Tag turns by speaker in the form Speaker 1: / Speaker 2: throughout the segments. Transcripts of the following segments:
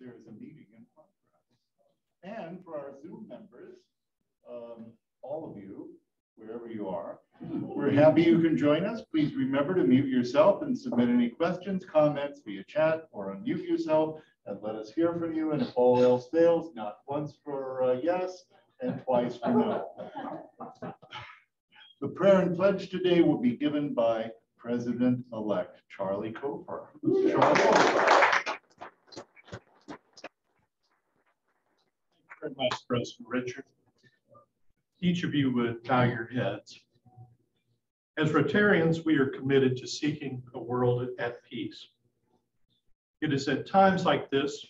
Speaker 1: there is a meeting in progress. And for our Zoom members, um, all of you, wherever you are, we're happy you can join us. Please remember to mute yourself and submit any questions, comments via chat or unmute yourself and let us hear from you. And if all else fails, not once for uh, yes and twice for no. The prayer and pledge today will be given by President-elect Charlie Cofer. Charlie.
Speaker 2: Much, President Richard. Each of you would bow your heads. As Rotarians, we are committed to seeking a world at peace. It is at times like this,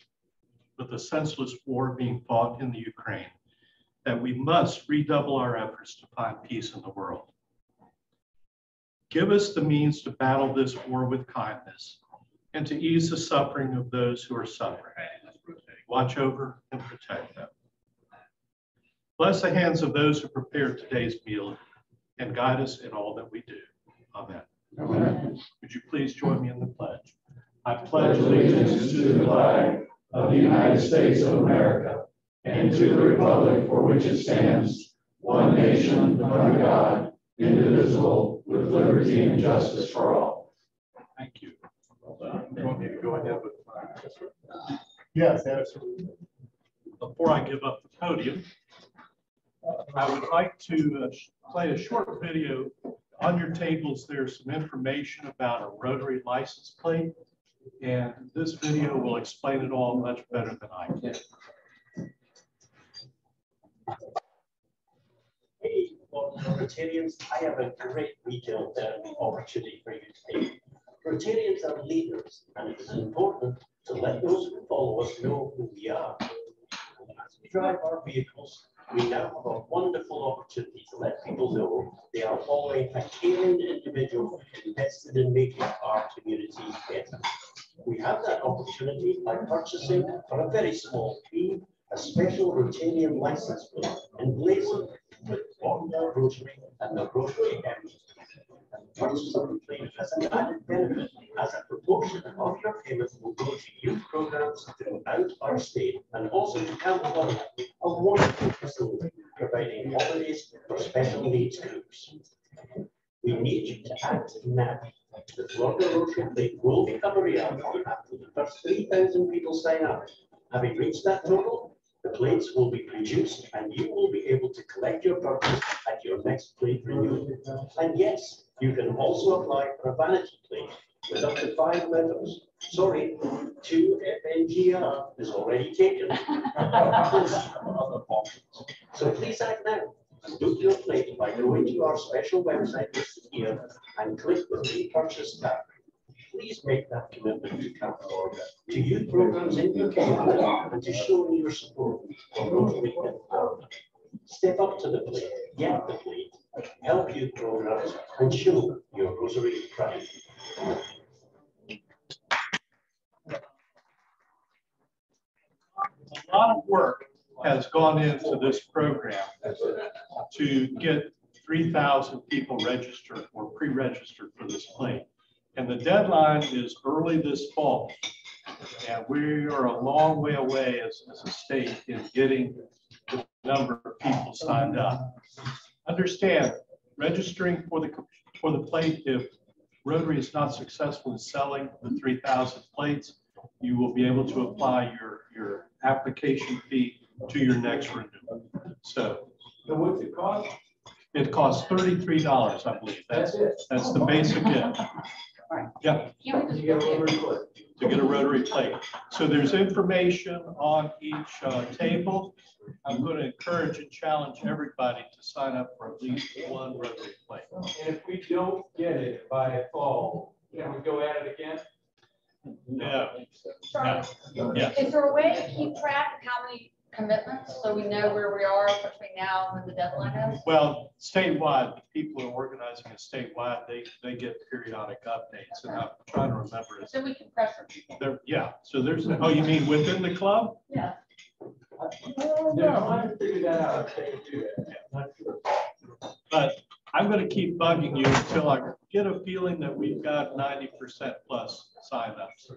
Speaker 2: with the senseless war being fought in the Ukraine, that we must redouble our efforts to find peace in the world. Give us the means to battle this war with kindness and to ease the suffering of those who are suffering. Watch over and protect them. Bless the hands of those who prepared today's meal and guide us in all that we do. Amen. Amen. Would you please join me in the pledge?
Speaker 3: I pledge allegiance to the flag of the United States of America and to the republic for which it stands, one nation under God, indivisible, with liberty and justice for all.
Speaker 2: Thank you. Well you want me to go ahead with my...
Speaker 1: Yes, absolutely.
Speaker 2: Before I give up the podium, I would like to uh, play a short video. On your tables, there's some information about a Rotary license plate, and this video will explain it all much better than I can.
Speaker 4: Hey, well, Rotarians, I have a great retail therapy opportunity for you today. Rotarians are leaders, and it is important to let those who follow us know who we are. As we drive our vehicles, we now have a wonderful opportunity to let people know they are following a caring individual invested in making our communities better. We have that opportunity by purchasing for a very small fee a special Rotarian license plate emblazoned with Baltimore Rotary and the Rotary Emblem. Purchase of the plate has an added benefit as a proportion of your payment will go to youth programs throughout our state and also to Camp a wonderful facility providing holidays for special needs groups. We need you to act now. The Florida Rotary Plate will become a reality after the first 3,000 people sign up. Having reached that total, the plates will be produced and you will be able to collect your purchase at your next plate renewal. And yes, you can also apply for a vanity plate with up to five letters. Sorry, two FNGR is already taken. so please act now. and Book your plate by going to our special website listed here and click the repurchase tab. Please make that commitment to Camp Florida, to youth programs in your community, and to show your support for Rotary. Step up to the plate, get the plate, help youth programs, and show your Rotary pride.
Speaker 2: A lot of work has gone into this program to get 3,000 people registered or pre-registered for this plate. And the deadline is early this fall. And we are a long way away as, as a state in getting the number of people signed up. Understand, registering for the for the plate, if Rotary is not successful in selling the 3,000 plates, you will be able to apply your, your application fee to your next renewal. So.
Speaker 3: So what's it cost?
Speaker 2: It costs $33, I believe. That's,
Speaker 3: That's it.
Speaker 2: that's the basic oh gift. Yeah,
Speaker 3: You get a little quick.
Speaker 2: To get a rotary plate. So there's information on each uh, table. I'm going to encourage and challenge everybody to sign up for at least one rotary plate.
Speaker 3: And if we don't get it by fall, can we go at it again?
Speaker 2: No,
Speaker 5: Charlie,
Speaker 2: yeah.
Speaker 5: is there a way to keep track of how many commitments so we know where we are between now and when the deadline is?
Speaker 2: Well, statewide, the people who are organizing it statewide, they, they get periodic updates and I'm trying to remember. it.
Speaker 5: So we can pressure people.
Speaker 2: There, yeah, so there's, oh, you mean within the club?
Speaker 5: Yeah.
Speaker 3: No, I figured that out. I can do that. Not sure.
Speaker 2: But I'm going to keep bugging you until I get a feeling that we've got ninety percent plus signups.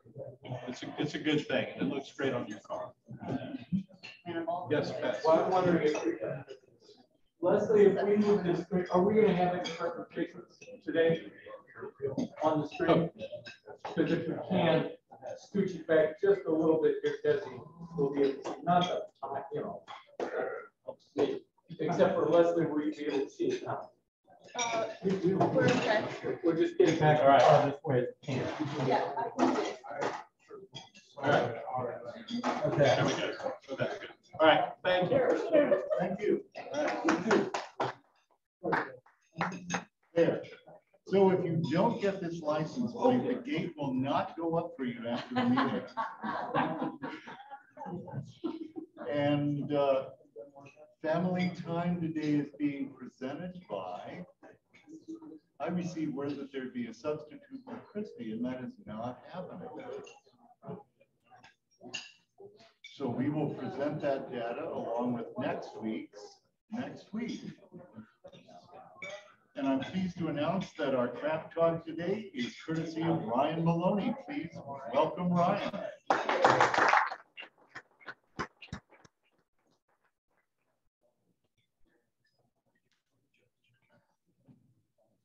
Speaker 2: It's a, it's a good thing, and it looks great on your car.
Speaker 5: Minimal.
Speaker 2: Yes, Pat?
Speaker 3: Well, I'm wondering if, we- Leslie, if we move this, are we gonna have any presentations today on the screen? Because if we can, scooch it back just a little bit, here, Desi, we'll be able to, see. not the, time, you know. see. Except for Leslie, we'll be able to see it now.
Speaker 5: Uh,
Speaker 3: We- we-
Speaker 5: We're okay.
Speaker 3: We're just getting back
Speaker 2: All right.
Speaker 3: on this way.
Speaker 5: Yeah. I can do it.
Speaker 2: All right,
Speaker 3: Okay.
Speaker 2: there we go. So that's good. All right, thank you.
Speaker 1: Thank you. There. So if you don't get this license plate, the gate will not go up for you after the meeting. And uh, family time today is being presented by, I received word that there'd be a substitute for Christie, and that is not happening. So we will present that data along with next week's, next week. And I'm pleased to announce that our craft talk today is courtesy of Ryan Maloney. Please welcome Ryan.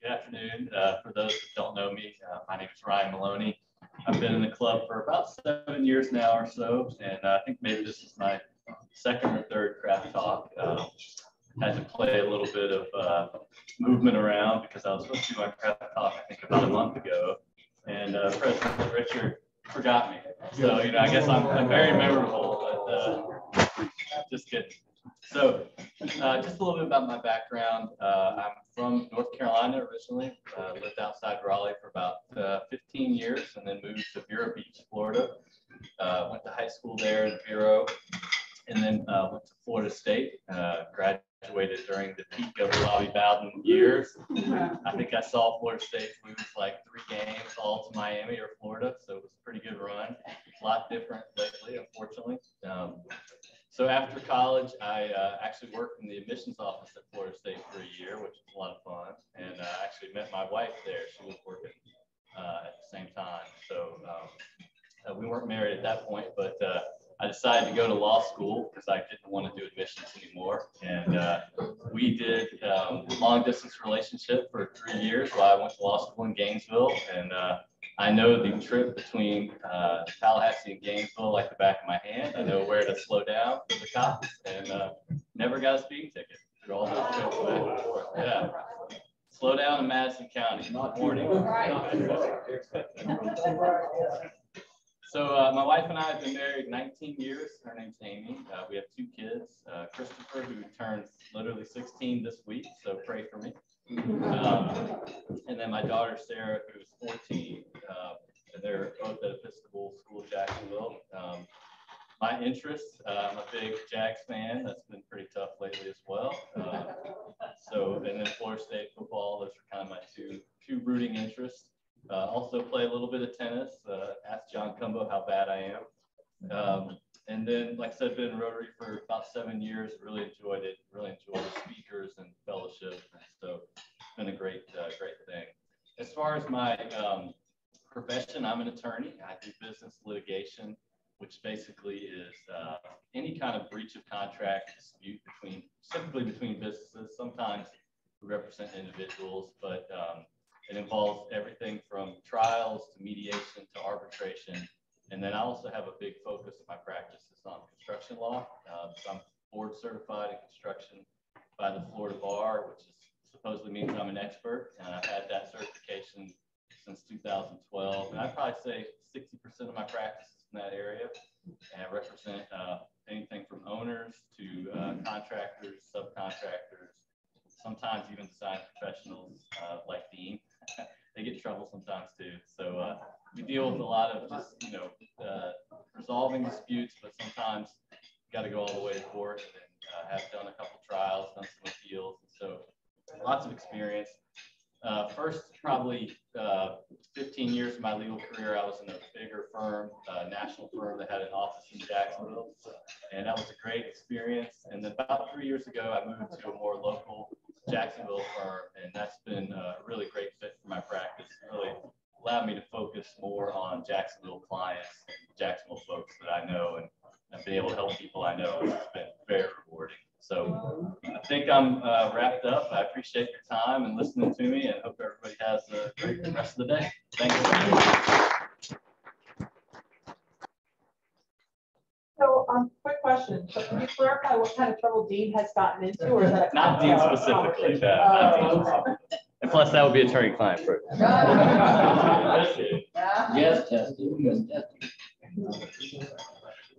Speaker 6: Good afternoon. Uh, for those that don't know me, uh, my name is Ryan Maloney. I've been in the club for about seven years now or so, and I think maybe this is my second or third craft talk. Uh, had to play a little bit of uh, movement around because I was supposed to do my craft talk, I think, about a month ago, and uh, President Richard forgot me. So, you know, I guess I'm, I'm very memorable, but uh, just kidding. So, uh, just a little bit about my background. Uh, I'm from North Carolina originally, uh, lived outside Raleigh for about uh, 15 years and then moved to Vero Beach, Florida. Uh, went to high school there in Vero and then uh, went to Florida State. Graduated during the peak of Bobby Bowden years. I think I saw Florida State lose like three games all to Miami or Florida, so it was a pretty good run. A lot different lately, unfortunately. Um, so after college, I uh, actually worked in the admissions office at Florida State for a year, which was a lot of fun. And uh, actually met my wife there. She was working uh, at the same time. So um, uh, we weren't married at that point, but uh, I decided to go to law school because I didn't want to do admissions anymore. And uh, we did um, long distance relationship for three years while I went to law school in Gainesville. And uh, I know the trip between uh, Tallahassee and Gainesville like the back of my hand. I know where to slow down for the cops and uh, never got a speeding ticket through all those trips forth. Yeah. Slow down in Madison County. Not warning. So uh, my wife and I have been married 19 years. Her name's Amy. Uh, we have two kids, uh, Christopher, who turns literally 16 this week, so pray for me. Um, and then my daughter Sarah, who's 14, uh, and they're both at Episcopal School Jacksonville. Um, my interests, uh, I'm a big Jags fan. That's been pretty tough lately as well. Uh, so, and then Florida State football, those are kind of my two two rooting interests. Uh, also play a little bit of tennis. Uh, ask John Cumbo how bad I am. And then, like I said, been in Rotary for about seven years. Really enjoyed it. Really enjoyed the speakers and fellowship. And so it's been a great, uh, great thing. As far as my um, profession, I'm an attorney. I do business litigation, which basically is uh, any kind of breach of contract dispute between, typically between businesses. Sometimes we represent individuals, but um, it involves everything from trials to mediation to arbitration. And then I also have a big focus of my practice is on construction law. Uh, so I'm board certified in construction by the Florida Bar, which is supposedly means I'm an expert. And I've had that certification since 2012. And I'd probably say 60% of my practice is in that area. And I represent uh, anything from owners to uh, contractors, subcontractors, sometimes even design professionals uh, like Dean. they get in trouble sometimes too. So uh, we deal with a lot of just, you know, uh, resolving disputes, but sometimes you got to go all the way to court and uh, have done a couple trials, done some appeals. So lots of experience. Uh, first, probably uh, 15 years of my legal career career, I was in a bigger firm, a national firm that had an office in Jacksonville. And that was a great experience. And then about three years ago, I moved to a more local Jacksonville firm. And that's been a really great fit for my practice. It really allowed me to focus more on Jacksonville clients, Jacksonville folks that I know, and, and being able to help people I know has been very rewarding. So I think I'm uh, wrapped up. I appreciate your time and listening to me and hope everybody has a great rest of the day. Thank you.
Speaker 7: So, um, quick question, so can you clarify what kind of trouble Dean has gotten into, or is that?
Speaker 6: Not Dean specifically, no, not And plus, that would be attorney-client privilege.
Speaker 8: Yes, testing, yes, testing.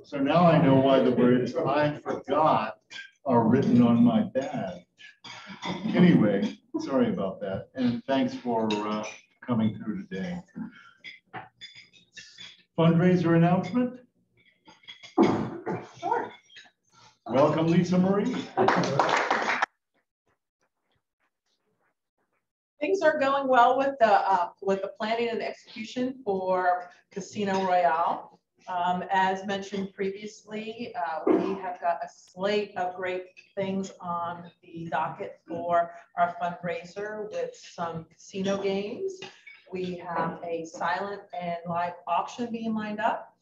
Speaker 1: So now I know why the words I forgot are written on my badge. Anyway, sorry about that, and thanks for uh, coming through today. Fundraiser announcement?
Speaker 7: Sure.
Speaker 1: Welcome, Lisa Marie.
Speaker 7: Things are going well with the, uh, with the planning and execution for Casino Royale. Um, as mentioned previously, uh, we have got a slate of great things on the docket for our fundraiser with some casino games. We have a silent and live auction being lined up.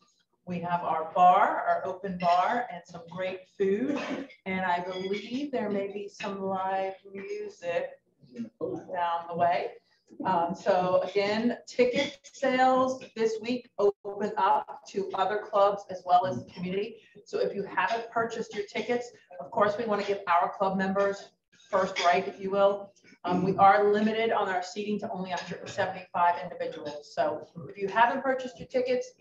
Speaker 7: We have our bar, our open bar, and some great food. And I believe there may be some live music down the way. Um, so again, ticket sales this week open up to other clubs as well as the community. So if you haven't purchased your tickets, of course, we want to give our club members first right, if you will. Um, we are limited on our seating to only 175 individuals. So if you haven't purchased your tickets,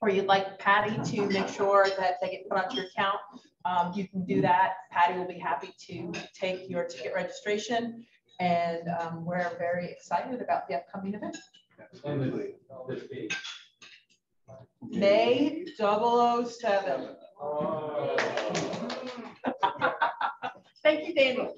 Speaker 7: or you'd like Patty to make sure that they get put onto your account, um, you can do that. Patty will be happy to take your ticket registration. And um, we're very excited about the upcoming event. May 007. Thank you, Danny.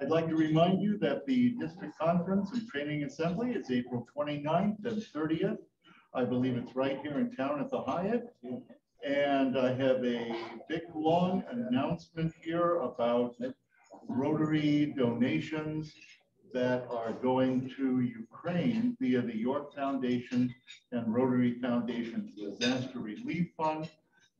Speaker 1: I'd like to remind you that the district conference and training assembly is April 29th and 30th. I believe it's right here in town at the Hyatt. And I have a big, long announcement here about Rotary donations that are going to Ukraine via the York Foundation and Rotary Foundation's Disaster Relief Fund.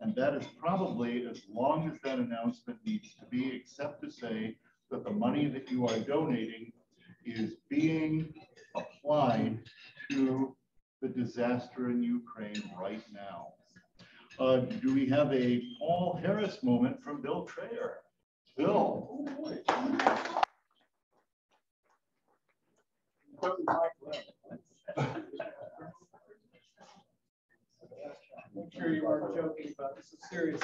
Speaker 1: And that is probably as long as that announcement needs to be, except to say that the money that you are donating is being applied to the disaster in Ukraine right now. Uh, do we have a Paul Harris moment from Bill Trayer? Bill.
Speaker 9: Make sure you aren't joking about this, is serious.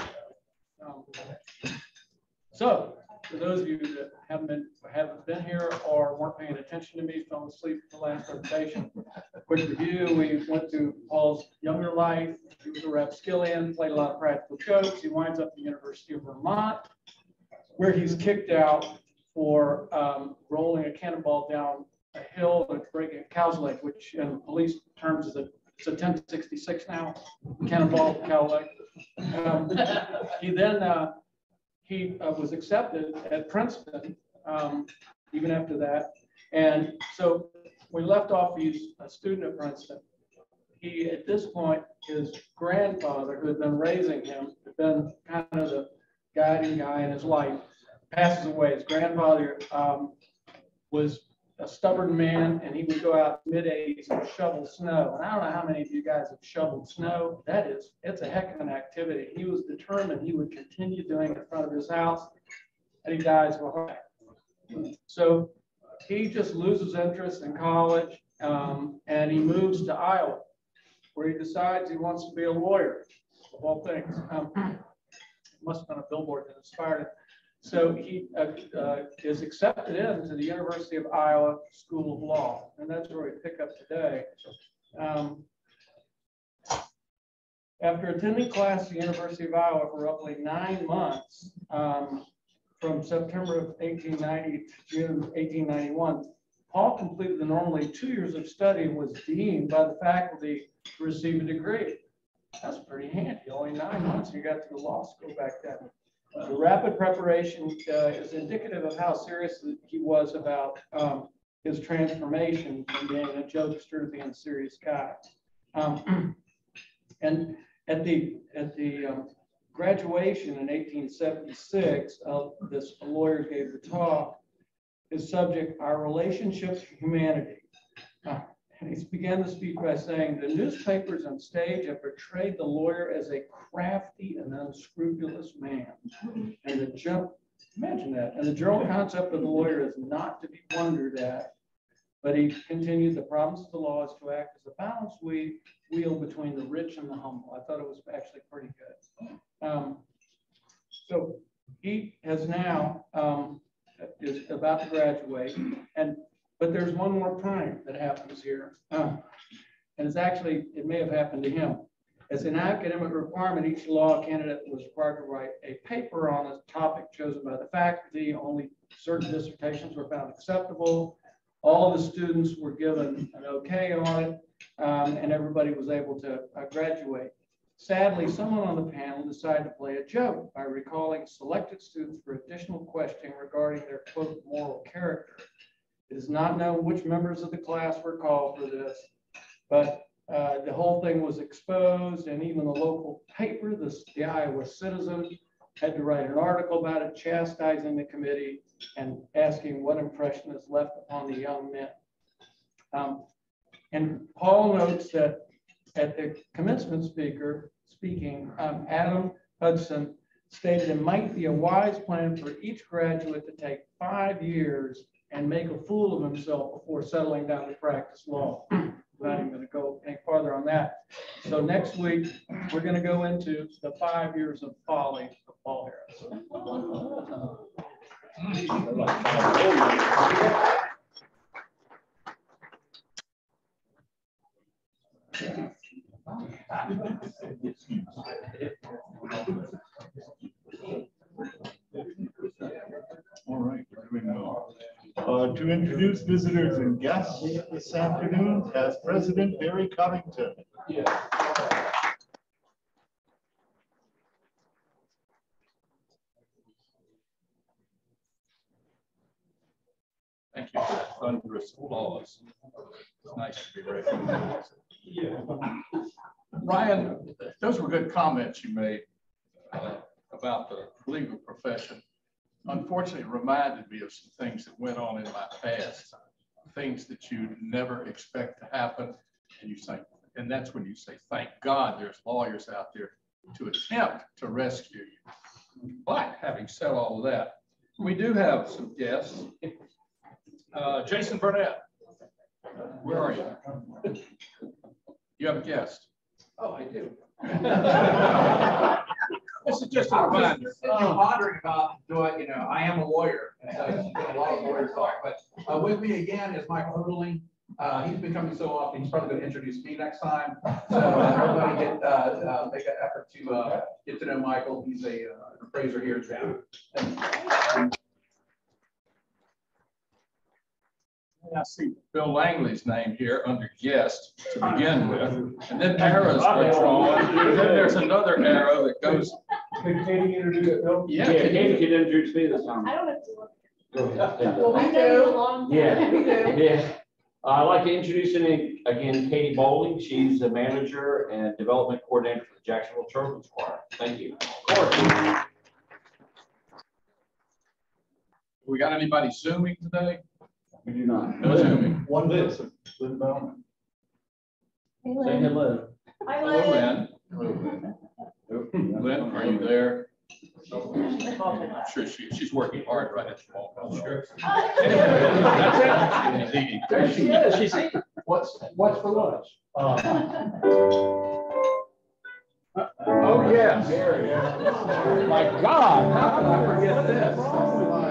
Speaker 9: Um, So, for those of you that haven't been, haven't been here or weren't paying attention to me, fell asleep at the last presentation. Quick review, we went through Paul's younger life. Was a Rapskillian, played a lot of practical jokes. He winds up at the University of Vermont, where he's kicked out for um, rolling a cannonball down a hill and breaking a cow's leg, which in police terms is a, it's a 1066 now, cannonball, cow leg. Um, He then, uh, he uh, was accepted at Princeton, um, even after that. And so we left off, he's a student at Princeton. He, at this point, his grandfather, who had been raising him, had been kind of the guiding guy in his life, passes away. His grandfather um, was a stubborn man and he would go out mid 80s and shovel snow. And I don't know how many of you guys have shoveled snow. That is, it's a heck of an activity. He was determined he would continue doing it in front of his house and he dies of a heart attack. So he just loses interest in college um, and he moves to Iowa where he decides he wants to be a lawyer of all things. Um, must have been a billboard that inspired him. So he uh, uh, is accepted into the University of Iowa School of Law, and that's where we pick up today. Um, after attending class at the University of Iowa for roughly nine months, um, from September of eighteen ninety to June eighteen ninety-one. Paul completed the normally two years of study and was deemed by the faculty to receive a degree. That's pretty handy, only nine months, you got to the law school back then. The rapid preparation uh, is indicative of how serious he was about um, his transformation from being a jokester to being a serious guy. Um, And at the, at the um, graduation in 1876, uh, this lawyer gave the talk, his subject, Our Relationships to Humanity. Uh, And he began the speech by saying, the newspapers and stage have portrayed the lawyer as a crafty and unscrupulous man. And the jump, imagine that, and the general concept of the lawyer is not to be wondered at. But he continued, the province of the law is to act as a balance wheel between the rich and the humble. I thought it was actually pretty good. Um, So he has now, um, is about to graduate and, but there's one more time that happens here. Uh, And it's actually, it may have happened to him. As an academic requirement, each law candidate was required to write a paper on a topic chosen by the faculty. Only certain dissertations were found acceptable. All the students were given an okay on it, um, and everybody was able to uh, graduate. Sadly, someone on the panel decided to play a joke by recalling selected students for additional questioning regarding their quote moral character. It is not known which members of the class were called for this, but uh, the whole thing was exposed, and even the local paper, the, the Iowa Citizen, had to write an article about it, chastising the committee and asking what impression is left upon the young men. Um, and Paul notes that at the commencement speaker speaking, um, Adam Hudson stated it might be a wise plan for each graduate to take five years and make a fool of himself before settling down to practice law. I'm Not even going to go any farther on that. So next week, we're going to go into the five years of folly of Paul Harris.
Speaker 1: All right, here we go. Uh, To introduce visitors and guests this afternoon as President Barry Covington.
Speaker 10: Thank you for that thunderous applause. It's nice to be recognized. Ryan, those were good comments you made uh, about the legal profession. Unfortunately, it reminded me of some things that went on in my past, things that you'd never expect to happen. And you say, and that's when you say, thank God there's lawyers out there to attempt to rescue you. But having said all of that, we do have some guests. Uh, Jason Burnett, where are you? You have a guest.
Speaker 11: Oh, I do.
Speaker 10: This is just a reminder.
Speaker 11: I'm pondering about, do I, you know, I am a lawyer, and so a lot of lawyers talk, but uh, with me again is Michael Hoderling. Uh, he's been coming so often, he's probably gonna introduce me next time. So uh, everybody get, uh, uh, make an effort to, uh, get to know Michael. He's a uh, appraiser here in town.
Speaker 10: I see Bill Langley's name here under guest to begin with, and then arrows are drawn, and then there's another arrow that goes.
Speaker 9: Can Katie introduce Bill?
Speaker 10: Yeah.
Speaker 8: Yeah, Katie can introduce me this time.
Speaker 5: I don't have to look.
Speaker 8: Well,
Speaker 5: I know you a long.
Speaker 8: Yeah.
Speaker 5: We do.
Speaker 8: Yeah. I'd like to introduce in again Katie Bowling. She's the manager and development coordinator for the Jacksonville Children's Choir. Thank you.
Speaker 10: We got anybody zooming today?
Speaker 1: We do not.
Speaker 10: No zooming.
Speaker 1: One bit, Lynn Bowman.
Speaker 8: Say hello.
Speaker 5: Hi,
Speaker 10: Hello,
Speaker 5: Lynn.
Speaker 10: Lynn. Lynn, are you there? I'm sure she, she's working hard right at the moment, I'm sure. Anyway, that's it.
Speaker 8: There she is. She's here.
Speaker 11: What's, what's for lunch?
Speaker 10: Uh, oh, oh, yes.
Speaker 8: My God.
Speaker 11: How can I forget this?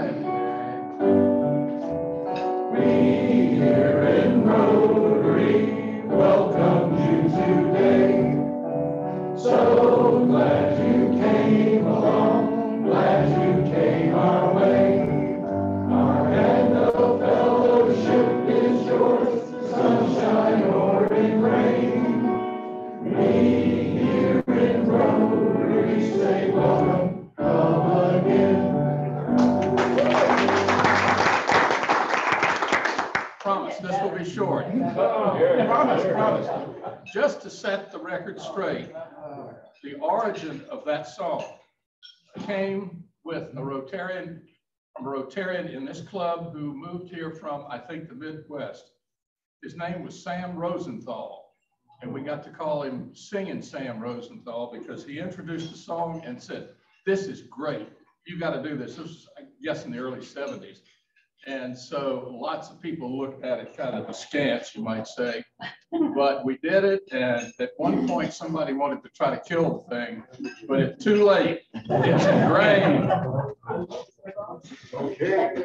Speaker 3: Rotary welcome you today. So glad
Speaker 10: Promise, promise. Just to set the record straight, the origin of that song came with a Rotarian, a Rotarian in this club who moved here from, I think, the Midwest. His name was Sam Rosenthal. And we got to call him Singing Sam Rosenthal because he introduced the song and said, this is great. You got to do this. This was, I guess, in the early 70s. And so lots of people looked at it kind of askance, you might say. But we did it, and at one point, somebody wanted to try to kill the thing, but it's too late. It's ingrained.
Speaker 1: Okay.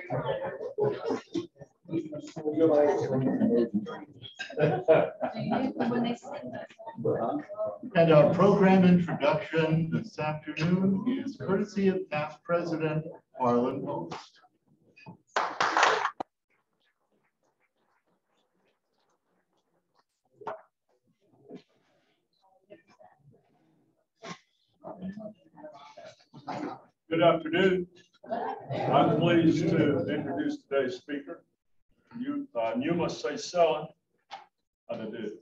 Speaker 1: And our program introduction this afternoon is courtesy of past president Harlan Post.
Speaker 12: Good afternoon. I'm pleased to introduce today's speaker, Nu- uh, Numa Saisselin. How to do?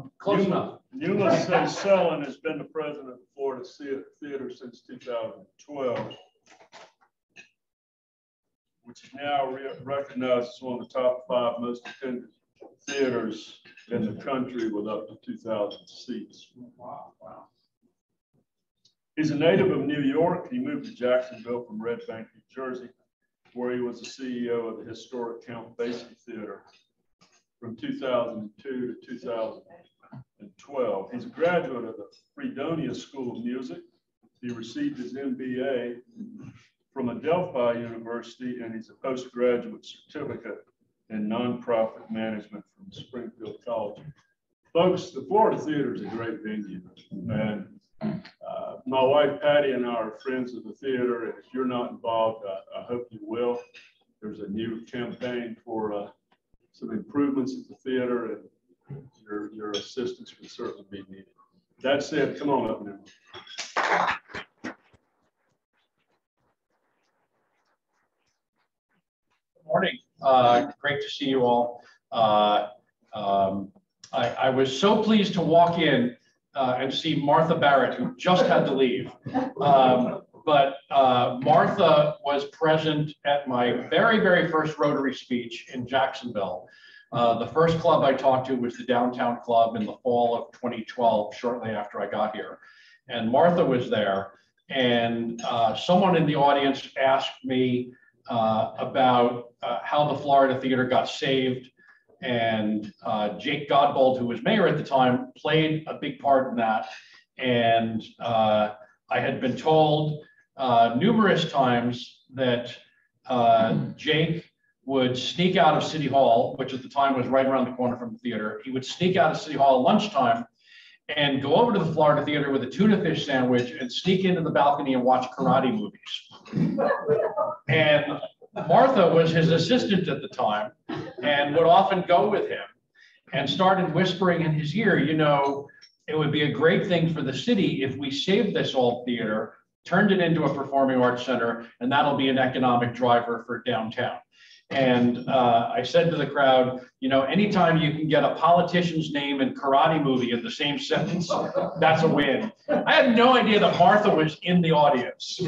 Speaker 8: Close enough.
Speaker 12: Numa Saisselin has been the president of the Florida Thea- Theater since 2012, which is now re- recognized as one of the top five most attended theaters in the country with up to 2,000 seats. Wow, wow. He's a native of New York. He moved to Jacksonville from Red Bank, New Jersey, where he was the CEO of the historic Count Basie Theater from 2002 to 2012. He's a graduate of the Fredonia School of Music. He received his MBA from Adelphi University, and he's a postgraduate certificate in nonprofit management from Springfield College. Folks, the Florida Theater is a great venue, and uh, my wife Patty and I are friends of the theater, if you're not involved, I, I hope you will. There's a new campaign for uh, some improvements at the theater, and your, your assistance would certainly be needed. That said, come on up now.
Speaker 13: Morning. Uh, Great to see you all. Uh, um, I, I was so pleased to walk in uh, and see Martha Barrett, who just had to leave. Um, But uh, Martha was present at my very, very first Rotary speech in Jacksonville. Uh, The first club I talked to was the Downtown Club in the fall of 2012, shortly after I got here. And Martha was there. And uh, someone in the audience asked me about uh, how the Florida Theater got saved. And uh, Jake Godbold, who was mayor at the time, played a big part in that. And uh, I had been told uh, numerous times that uh, Jake would sneak out of City Hall, which at the time was right around the corner from the theater. He would sneak out of City Hall at lunchtime and go over to the Florida Theater with a tuna fish sandwich and sneak into the balcony and watch karate movies. And Martha was his assistant at the time and would often go with him and started whispering in his ear, you know, it would be a great thing for the city if we saved this old theater, turned it into a performing arts center, and that'll be an economic driver for downtown. And uh, I said to the crowd, you know, anytime you can get a politician's name and karate movie in the same sentence, that's a win. I had no idea that Martha was in the audience.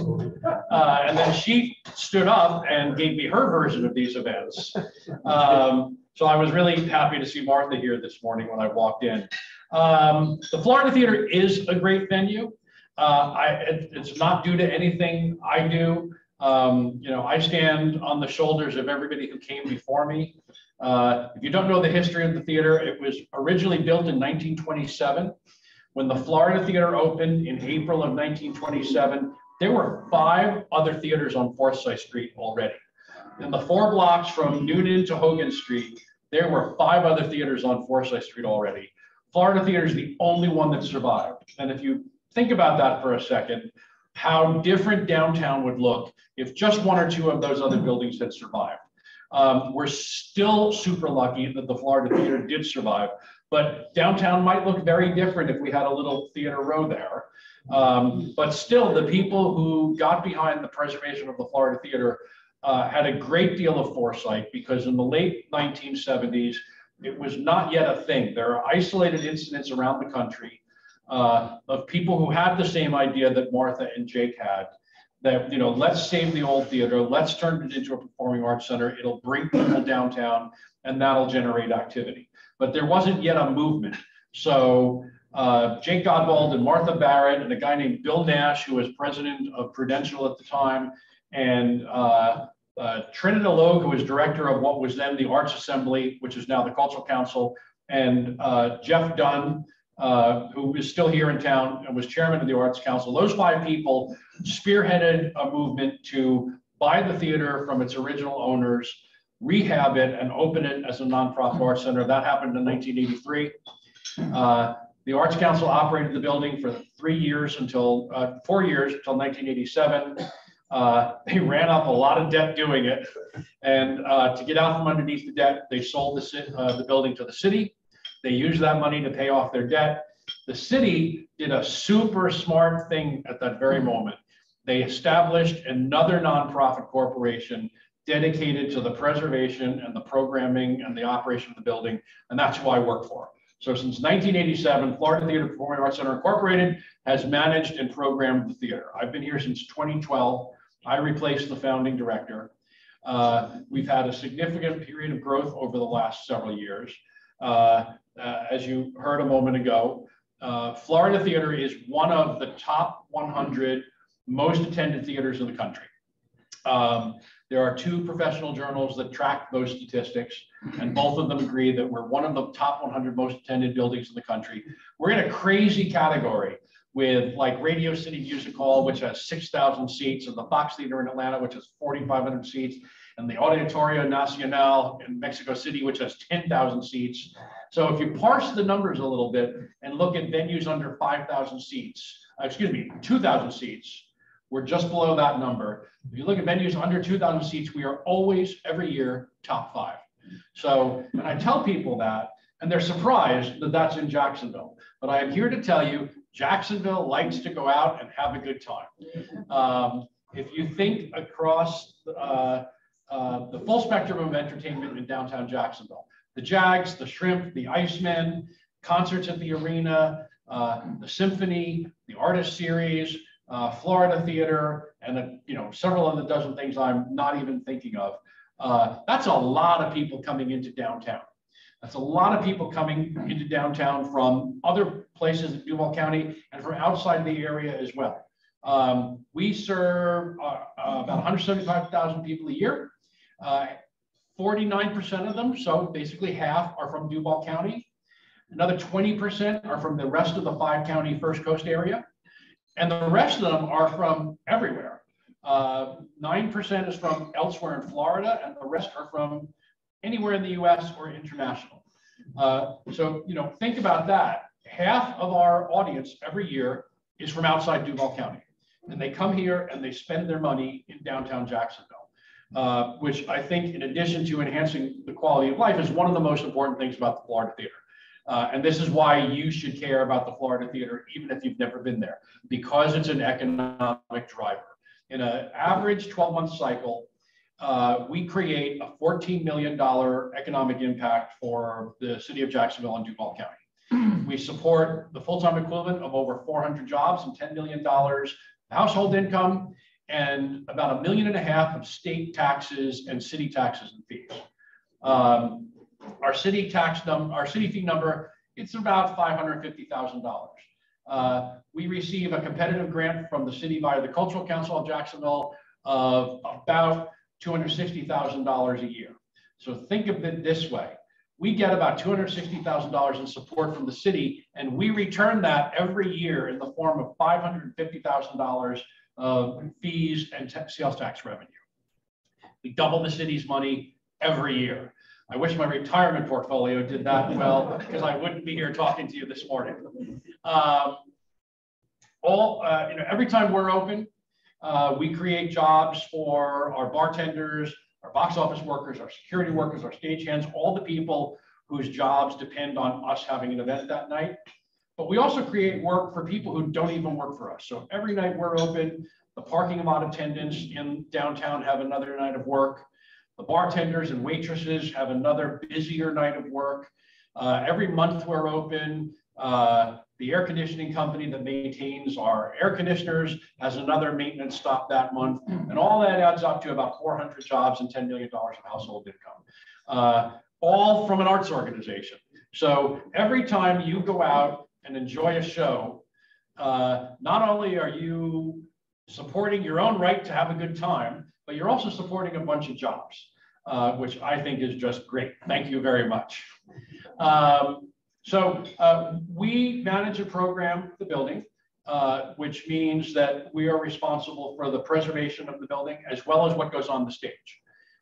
Speaker 13: Uh, and then she stood up and gave me her version of these events. Um, so I was really happy to see Martha here this morning when I walked in. Um, the Florida Theater is a great venue. Uh, I, it, it's not due to anything I do. Um, you know, I stand on the shoulders of everybody who came before me. Uh, if you don't know the history of the theater, it was originally built in 1927. When the Florida Theater opened in April of 1927, there were five other theaters on Forsyth Street already. In the four blocks from Newnan to Hogan Street, there were five other theaters on Forsyth Street already. Florida Theater is the only one that survived. And if you think about that for a second, how different downtown would look if just one or two of those other buildings had survived. Um, we're still super lucky that the Florida Theater did survive, but downtown might look very different if we had a little theater row there. Um, but still, the people who got behind the preservation of the Florida Theater uh, had a great deal of foresight because in the late 1970s, it was not yet a thing. There are isolated incidents around the country uh, of people who had the same idea that Martha and Jake had. That, you know, let's save the old theater, let's turn it into a performing arts center. It'll bring people downtown and that'll generate activity. But there wasn't yet a movement. So uh, Jake Godbold and Martha Barrett and a guy named Bill Nash, who was president of Prudential at the time, and uh, uh, Logue, who was director of what was then the Arts Assembly, which is now the Cultural Council, and uh, Jeff Dunn, uh, who is still here in town and was chairman of the Arts Council. Those five people spearheaded a movement to buy the theater from its original owners, rehab it, and open it as a nonprofit arts center. That happened in 1983. Uh, the Arts Council operated the building for three years until, uh, four years until 1987. Uh, they ran up a lot of debt doing it. And uh, to get out from underneath the debt, they sold the, uh, the building to the city. They used that money to pay off their debt. The city did a super smart thing at that very moment. They established another nonprofit corporation dedicated to the preservation and the programming and the operation of the building. And that's who I work for. So since 1987, Florida Theater Performing Arts Center Incorporated has managed and programmed the theater. I've been here since 2012. I replaced the founding director. Uh, we've had a significant period of growth over the last several years. Uh, uh, as you heard a moment ago, uh, Florida Theater is one of the top 100 most attended theaters in the country. Um, there are two professional journals that track those statistics, and both of them agree that we're one of the top 100 most attended buildings in the country. We're in a crazy category with like Radio City Music Hall, which has 6,000 seats, and the Fox Theater in Atlanta, which has 4,500 seats, and the Auditorio Nacional in Mexico City, which has 10,000 seats. So if you parse the numbers a little bit and look at venues under 5,000 seats, uh, excuse me, 2,000 seats, we're just below that number. If you look at venues under 2,000 seats, we are always, every year, top five. So, and I tell people that, and they're surprised that that's in Jacksonville. But I am here to tell you, Jacksonville likes to go out and have a good time. Um, if you think across uh, uh, the full spectrum of entertainment in downtown Jacksonville, the Jags, the Shrimp, the Icemen, concerts at the arena, uh, the symphony, the artist series, uh, Florida Theater, and a, you know several other dozen things I'm not even thinking of. Uh, that's a lot of people coming into downtown. That's a lot of people coming into downtown from other places in Duval County and from outside the area as well. Um, we serve uh, uh about 175,000 people a year. 49% uh, of them, so basically half, are from Duval County. Another 20% are from the rest of the five county First Coast area. And the rest of them are from everywhere. 9% uh, is from elsewhere in Florida, and the rest are from anywhere in the US or international. Uh, so, you know, think about that. Half of our audience every year is from outside Duval County. And they come here and they spend their money in downtown Jacksonville, uh, which I think, in addition to enhancing the quality of life, is one of the most important things about the Florida Theater. Uh, and this is why you should care about the Florida Theater, even if you've never been there, because it's an economic driver. In an average 12 month cycle, uh, we create a $14 million economic impact for the city of Jacksonville and Duval County. We support the full-time equivalent of over 400 jobs and $10 million household income and about a million and a half of state taxes and city taxes and fees. Um, our city tax num, our city fee number, it's about $550,000. Uh, we receive a competitive grant from the city via the Cultural Council of Jacksonville of about $260,000 a year. So think of it this way. We get about $260,000 in support from the city, and we return that every year in the form of $550,000 fees and sales tax revenue. We double the city's money every year. I wish my retirement portfolio did that well because I wouldn't be here talking to you this morning. Um, all, uh, you know, every time we're open, uh, we create jobs for our bartenders, our box office workers, our security workers, our stagehands, all the people whose jobs depend on us having an event that night. But we also create work for people who don't even work for us. So every night we're open, the parking lot attendants in downtown have another night of work. The bartenders and waitresses have another busier night of work. Uh, every month we're open. Uh, the air conditioning company that maintains our air conditioners has another maintenance stop that month. And all that adds up to about 400 jobs and $10 million of household income, uh, all from an arts organization. So every time you go out and enjoy a show, uh, not only are you supporting your own right to have a good time, but you're also supporting a bunch of jobs, uh, which I think is just great. Thank you very much. Um, so uh, we manage a program, the building, uh, which means that we are responsible for the preservation of the building as well as what goes on the stage.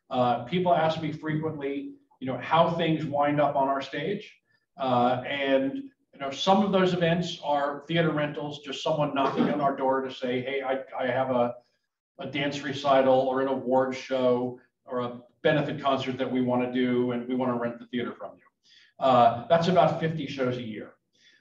Speaker 13: Uh, people ask me frequently, you know, how things wind up on our stage. Uh, and you know, some of those events are theater rentals, just someone knocking on our door to say, hey, I, I have a, a dance recital or an award show or a benefit concert that we want to do and we want to rent the theater from you. Uh, that's about 50 shows a year.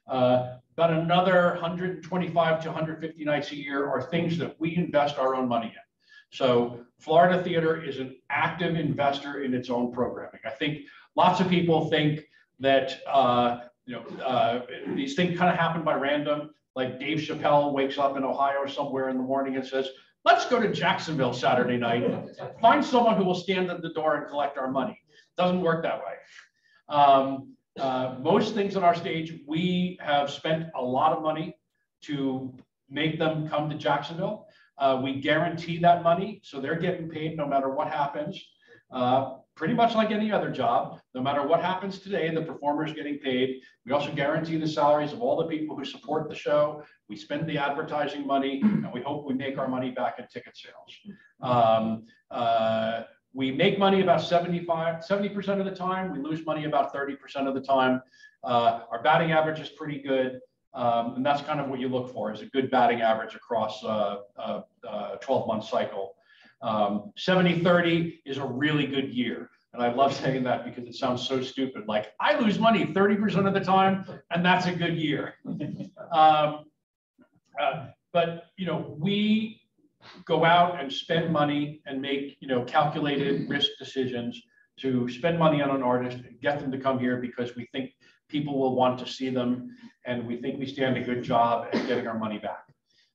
Speaker 13: Uh, about another 125 to 150 nights a year are things that we invest our own money in. So Florida Theatre is an active investor in its own programming. I think lots of people think that uh, you know uh, these things kind of happen by random. Like Dave Chappelle wakes up in Ohio somewhere in the morning and says, "Let's go to Jacksonville Saturday night. Find someone who will stand at the door and collect our money." Doesn't work that way. Um, uh, most things on our stage, we have spent a lot of money to make them come to Jacksonville. Uh, we guarantee that money, so they're getting paid no matter what happens. Uh, pretty much like any other job, no matter what happens today, the performer is getting paid. We also guarantee the salaries of all the people who support the show. We spend the advertising money, and we hope we make our money back in ticket sales. Um, uh, we make money about 75, 70% of the time. We lose money about 30% of the time. Uh, our batting average is pretty good. Um, and that's kind of what you look for is a good batting average across a, a 12 month cycle. Um, 70 30 is a really good year. And I love saying that because it sounds so stupid. Like I lose money 30% of the time, and that's a good year. Um, uh, but you know, we go out and spend money and make you know calculated risk decisions to spend money on an artist and get them to come here because we think people will want to see them and we think we stand a good job at getting our money back.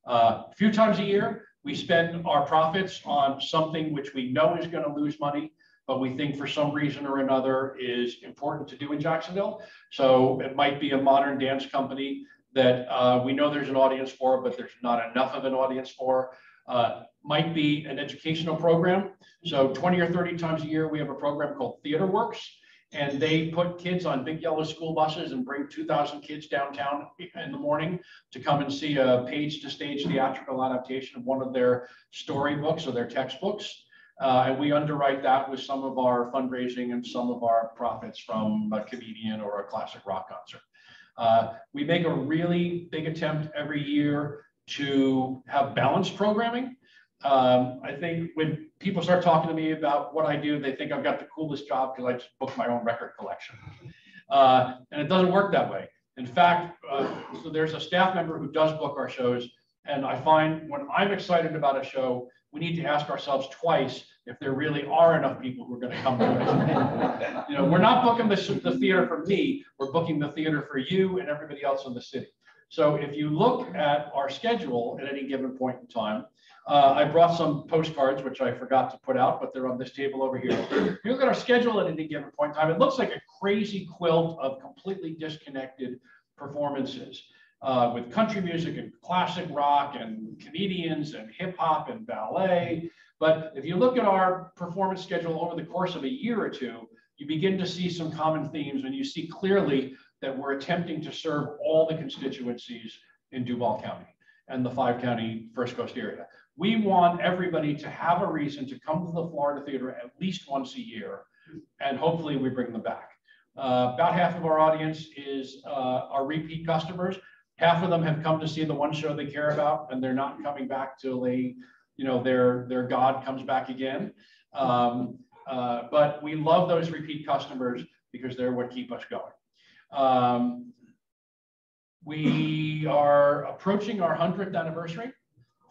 Speaker 13: Uh, a few times a year, we spend our profits on something which we know is going to lose money, but we think for some reason or another is important to do in Jacksonville. So it might be a modern dance company that uh, we know there's an audience for, but there's not enough of an audience for uh, might be an educational program. So 20 or 30 times a year, we have a program called Theater Works, and they put kids on big yellow school buses and bring 2,000 kids downtown in the morning to come and see a page to stage theatrical adaptation of one of their storybooks or their textbooks. Uh, and we underwrite that with some of our fundraising and some of our profits from a comedian or a classic rock concert. Uh, we make a really big attempt every year to have balanced programming. Um, I think when people start talking to me about what I do, they think I've got the coolest job because I just book my own record collection. Uh, and it doesn't work that way. In fact, uh, so there's a staff member who does book our shows. And I find when I'm excited about a show, we need to ask ourselves twice if there really are enough people who are going to come to you know, we're not booking the, the theater for me, we're booking the theater for you and everybody else in the city. So if you look at our schedule at any given point in time, uh, I brought some postcards, which I forgot to put out, but they're on this table over here. If you look at our schedule at any given point in time, it looks like a crazy quilt of completely disconnected performances uh, with country music and classic rock and comedians and hip hop and ballet. But if you look at our performance schedule over the course of a year or two, you begin to see some common themes and you see clearly that we're attempting to serve all the constituencies in Duval County and the five county First Coast area. We want everybody to have a reason to come to the Florida Theatre at least once a year, and hopefully we bring them back. Uh, about half of our audience is uh, our repeat customers. Half of them have come to see the one show they care about, and they're not coming back till they, you know, their their God comes back again. Um, uh, but we love those repeat customers because they're what keep us going. Um, we are approaching our 100th anniversary.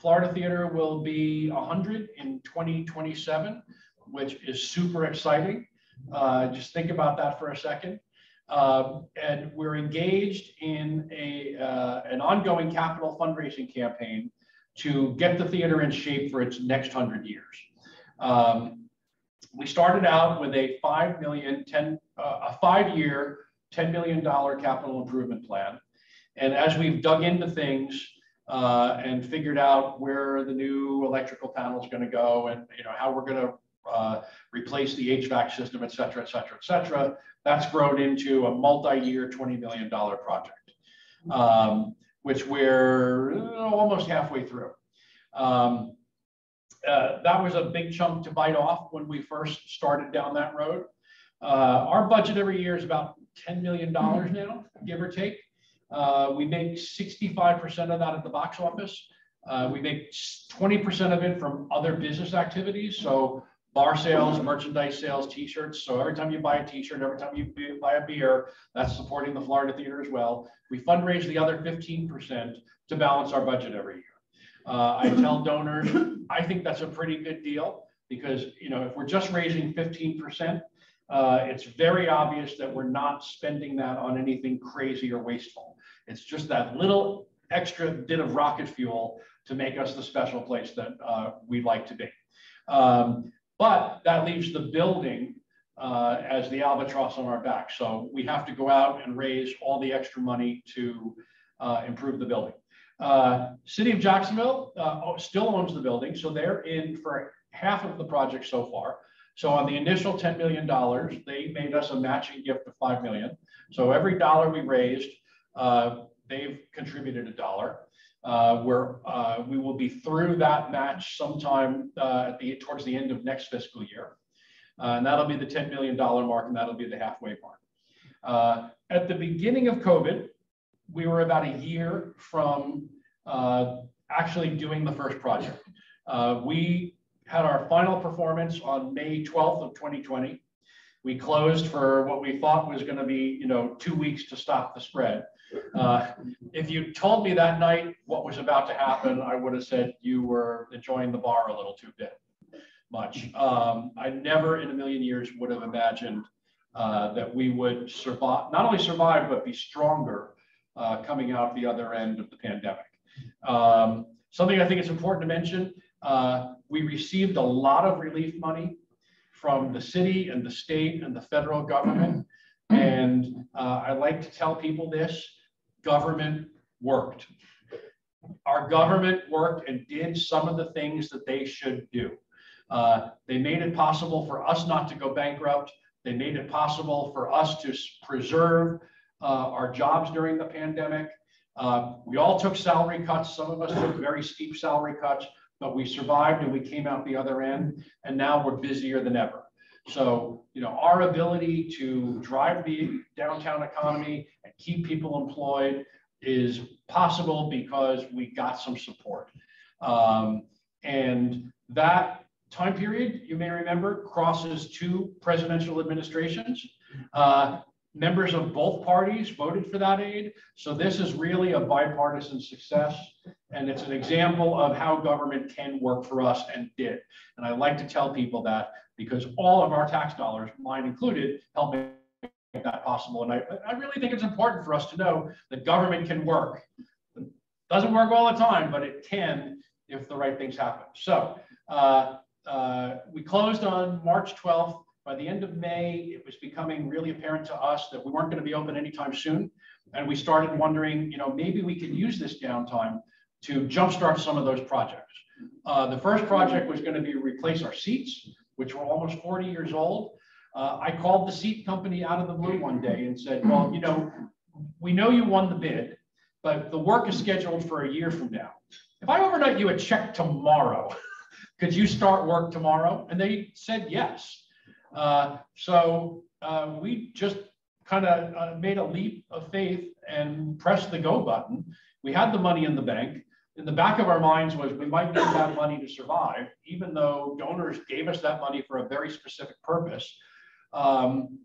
Speaker 13: Florida Theatre will be 100 in 2027, which is super exciting. Uh, just think about that for a second. Um, and we're engaged in a, uh, an ongoing capital fundraising campaign to get the theater in shape for its next 100 years. Um, we started out with a 5 million, 10, uh, a five-year, $10 million capital improvement plan. And as we've dug into things uh, and figured out where the new electrical panel is going to go and you know how we're going to uh, replace the HVAC system, et cetera, et cetera, et cetera, that's grown into a multi-year $20 million project, um, which we're uh, almost halfway through. Um, uh, that was a big chunk to bite off when we first started down that road. Uh, our budget every year is about $10 million now, give or take. Uh, we make 65% of that at the box office. Uh, we make 20% of it from other business activities. So bar sales, merchandise sales, t-shirts. So every time you buy a t-shirt, every time you buy a beer, that's supporting the Florida Theatre as well. We fundraise the other 15% to balance our budget every year. Uh, I tell donors, I think that's a pretty good deal because, you know, if we're just raising 15%, uh, it's very obvious that we're not spending that on anything crazy or wasteful. It's just that little extra bit of rocket fuel to make us the special place that uh, we'd like to be. Um, but that leaves the building uh, as the albatross on our back. So we have to go out and raise all the extra money to uh, improve the building. Uh, City of Jacksonville uh, still owns the building, so they're in for half of the project so far. So on the initial $10 million, they made us a matching gift of $5 million. So every dollar we raised, uh, they've contributed a dollar. Uh, where uh, we will be through that match sometime uh, at the towards the end of next fiscal year. Uh, and that'll be the $10 million mark, and that'll be the halfway mark. Uh, at the beginning of COVID, we were about a year from actually doing the first project. we had our final performance on May 12th of 2020. We closed for what we thought was going to be, you know, two weeks to stop the spread. Uh, if you told me that night what was about to happen, I would have said you were enjoying the bar a little too bit much. Um, I never in a million years would have imagined uh, that we would survive, not only survive, but be stronger uh, coming out the other end of the pandemic. Um, something I think is important to mention, uh, we received a lot of relief money from the city and the state and the federal government. And uh, I like to tell people this, government worked. Our government worked and did some of the things that they should do. Uh, they made it possible for us not to go bankrupt. They made it possible for us to preserve uh, our jobs during the pandemic. Uh, we all took salary cuts. Some of us took very steep salary cuts, but we survived and we came out the other end. And now we're busier than ever. So, you know, our ability to drive the downtown economy and keep people employed is possible because we got some support. Um, and that time period, you may remember, crosses two presidential administrations. Uh, members of both parties voted for that aid. So this is really a bipartisan success. And it's an example of how government can work for us and did. And I like to tell people that because all of our tax dollars, mine included, help make that possible. And I, I really think it's important for us to know that government can work. It doesn't work all the time, but it can if the right things happen. So uh, uh, we closed on March 12th. By the end of May, it was becoming really apparent to us that we weren't going to be open anytime soon. And we started wondering, you know, maybe we could use this downtime to jumpstart some of those projects. Uh, the first project was going to be replace our seats which were almost 40 years old. Uh, I called the seat company out of the blue one day and said, well, you know, we know you won the bid, but the work is scheduled for a year from now. If I overnight you a check tomorrow, could you start work tomorrow? And they said yes. Uh, so uh, we just kind of uh, made a leap of faith and pressed the go button. We had the money in the bank in the back of our minds was we might need that money to survive, even though donors gave us that money for a very specific purpose. Um,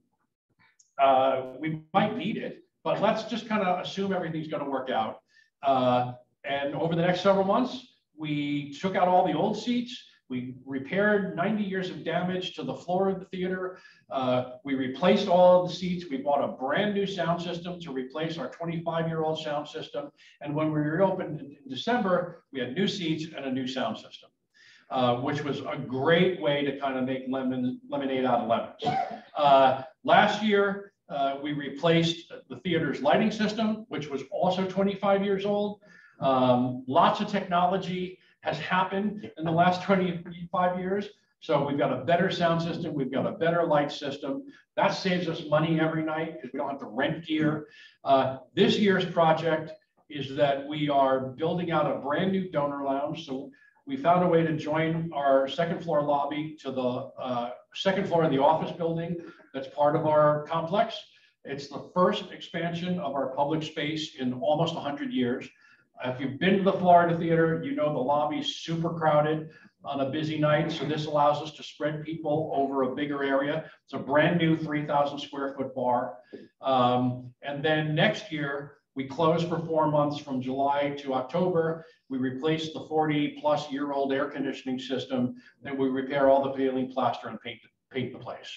Speaker 13: uh, we might need it, but let's just kind of assume everything's going to work out. Uh, and over the next several months, we took out all the old seats. We repaired 90 years of damage to the floor of the theater. Uh, we replaced all of the seats. We bought a brand new sound system to replace our 25 year old sound system. And when we reopened in December, we had new seats and a new sound system. Uh, which was a great way to kind of make lemon, lemonade out of lemons. Uh, last year, uh, we replaced the theater's lighting system, which was also 25 years old. Um, lots of technology has happened in the last 25 years. So we've got a better sound system. We've got a better light system. That saves us money every night because we don't have to rent gear. Uh, this year's project is that we are building out a brand new donor lounge. So we found a way to join our second floor lobby to the uh, second floor of the office building that's part of our complex. It's the first expansion of our public space in almost 100 years. If you've been to the Florida Theatre, you know the lobby's super crowded on a busy night. So this allows us to spread people over a bigger area. It's a brand new 3,000 square foot bar. Um, and then next year, we close for four months from July to October. We replace the 40 plus year old air conditioning system. Then we repair all the paling, plaster, and paint, paint the place.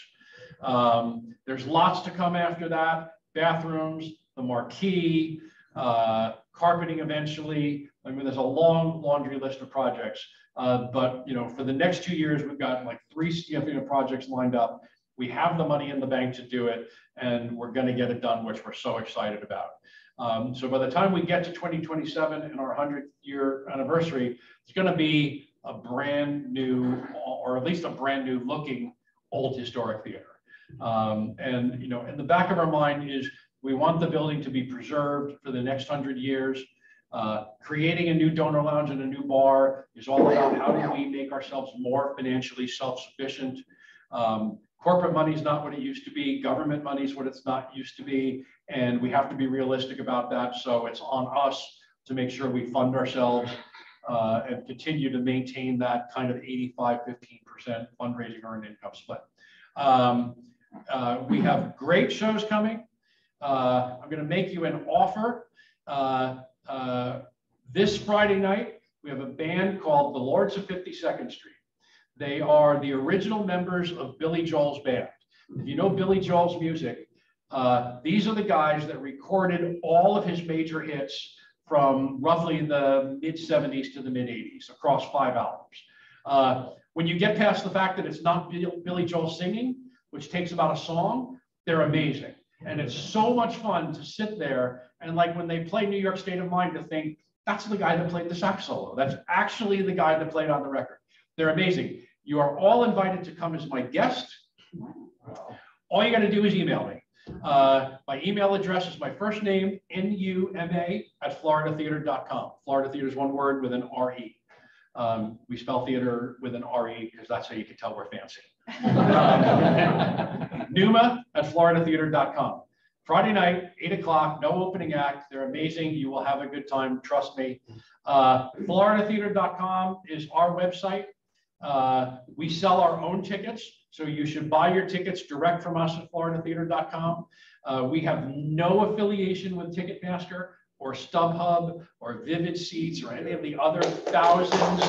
Speaker 13: Um, there's lots to come after that. Bathrooms, the marquee, uh, carpeting eventually. I mean, there's a long laundry list of projects. Uh, but you know, for the next two years, we've got like three significant projects lined up. We have the money in the bank to do it, and we're going to get it done, which we're so excited about. Um, so by the time we get to 2027 and our 100th year anniversary, it's going to be a brand new, or at least a brand new looking old historic theater. Um, and you know, in the back of our mind is we want the building to be preserved for the next hundred years. Uh, creating a new donor lounge and a new bar is all about how do we make ourselves more financially self-sufficient. Um, corporate money is not what it used to be. Government money is what it's not used to be. And we have to be realistic about that. So it's on us to make sure we fund ourselves uh, and continue to maintain that kind of 85, 15% fundraising earned income split. Um, uh, we have great shows coming. Uh, I'm going to make you an offer. Uh, uh, this Friday night, we have a band called the Lords of 52nd Street. They are the original members of Billy Joel's band. If you know Billy Joel's music, uh, these are the guys that recorded all of his major hits from roughly the mid 70s to the mid 80s across five albums. Uh, when you get past the fact that it's not Billy Joel singing, which takes about a song, they're amazing. And it's so much fun to sit there and like when they play New York State of Mind to think, that's the guy that played the sax solo. That's actually the guy that played on the record. They're amazing. You are all invited to come as my guest. All you got to do is email me. Uh, my email address is my first name, N-U-M-A, at floridatheatre.com. Florida Theatre is one word with an R-E. Um, we spell theater with an R-E because that's how you can tell we're fancy. Um, Numa at floridatheatre.com. Friday night, 8 o'clock, no opening act. They're amazing. You will have a good time. Trust me. Uh, floridatheatre.com is our website. Uh, we sell our own tickets. So you should buy your tickets direct from us at floridatheatre.com. Uh, we have no affiliation with Ticketmaster or StubHub or Vivid Seats or any of the other thousands